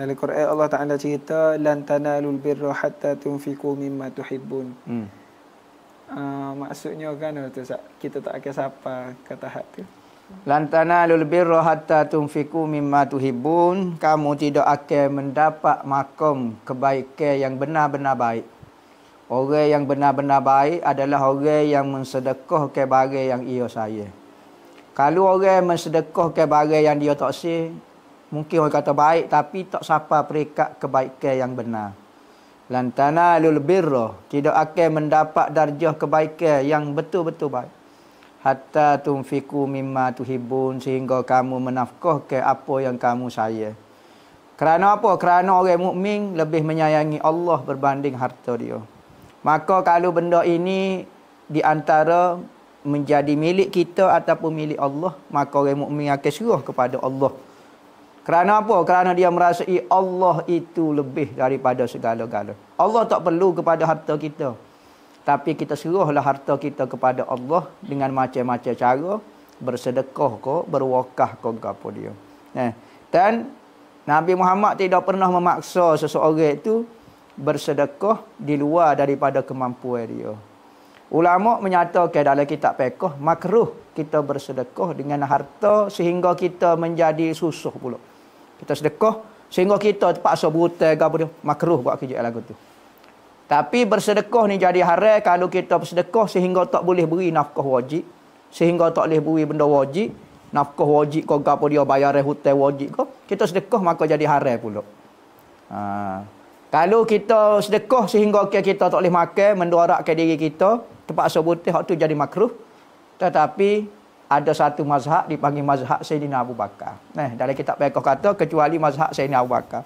Dalam Quran Allah Taala cerita lan tanalul birra hatta tunfiqu mimma tuhibbun. Hmm. Uh, maksudnya kan tu kita tak akan siapa kata hak tu. Lan tanalul birra hatta tunfiqu mimma tuhibbun. Kamu tidak akan mendapat makom kebaikan yang benar-benar baik. Orang yang benar-benar baik adalah orang yang mensedekahkan barang yang ia saya. Kalau orang mensedekahkan barang yang dia tak sih, mungkin orang kata baik tapi tak sapa peringkat kebaikan yang benar. Lantana lul birra tidak akan mendapat darjah kebaikan yang betul-betul baik. Hatta tunfiku mimma tuhibun sehingga kamu menafkahkan apa yang kamu saya. Kerana apa? Kerana orang mukmin lebih menyayangi Allah berbanding harta dia. Maka kalau benda ini di antara menjadi milik kita ataupun milik Allah, maka orang mukmin akan serah kepada Allah. Kerana apa? Kerana dia merasai Allah itu lebih daripada segala-gala. Allah tak perlu kepada harta kita. Tapi kita serahlah harta kita kepada Allah dengan macam-macam cara. Bersedekah ke, berwakah ke, apa dia. Eh. Dan Nabi Muhammad tidak pernah memaksa seseorang itu bersedekah di luar daripada kemampuan dia. Ulama menyatakan dalam kitab fiqh makruh kita bersedekah dengan harta sehingga kita menjadi susah pula. Kita sedekah sehingga kita terpaksa berhutang ke apa dia. Makruh buat kerja lagu tu. Tapi bersedekah ni jadi haram kalau kita bersedekah sehingga tak boleh beri nafkah wajib. Sehingga tak boleh beri benda wajib. Nafkah wajib kau apa dia bayar hutang wajib kau. Kita sedekah maka jadi haram pula. Ha. Kalau kita sedekah sehingga kita tak boleh makan, mendorakkan diri kita, terpaksa berhutang, tu jadi makruh. Tetapi ada satu mazhab dipanggil mazhab Sayyidina Abu Bakar. Nah, dalam kitab fiqh kata kecuali mazhab Sayyidina Abu Bakar.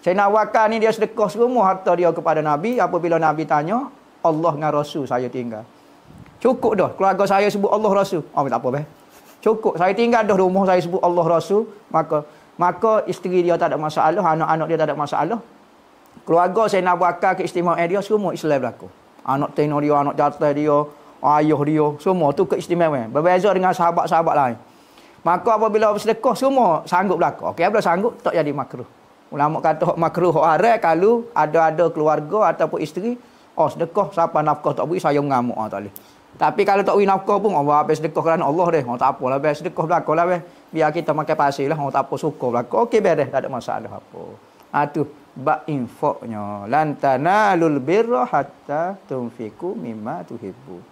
Sayyidina Abu Bakar ni dia sedekah semua harta dia kepada Nabi apabila Nabi tanya, Allah dengan Rasul saya tinggal. Cukup dah keluarga saya sebut Allah Rasul. Oh tak apa beh. Cukup saya tinggal dah rumah saya sebut Allah Rasul, maka maka isteri dia tak ada masalah, anak-anak dia tak ada masalah. Keluarga Sayyidina Abu Bakar keistimewaan dia semua Islam berlaku. Anak tenor dia, anak jatah dia, ayah dia, semua tu keistimewaan. Berbeza dengan sahabat-sahabat lain. Maka apabila bersedekah semua sanggup belaka. Okey, apabila sanggup tak jadi makruh. Ulama kata hak makruh hak haram kalau ada-ada keluarga ataupun isteri, oh sedekah siapa nafkah tak beri saya mengamuk ah tak boleh. Tapi kalau tak beri nafkah pun Allah habis sedekah kerana Allah deh. Oh tak apalah habis sedekah belaka lah Biar kita makan pasir lah. Oh tak apa suka belaka. Okey beres tak ada masalah apa. Ah tu bak infaknya. Lantana lul birra hatta tunfiku mimma tuhibbu.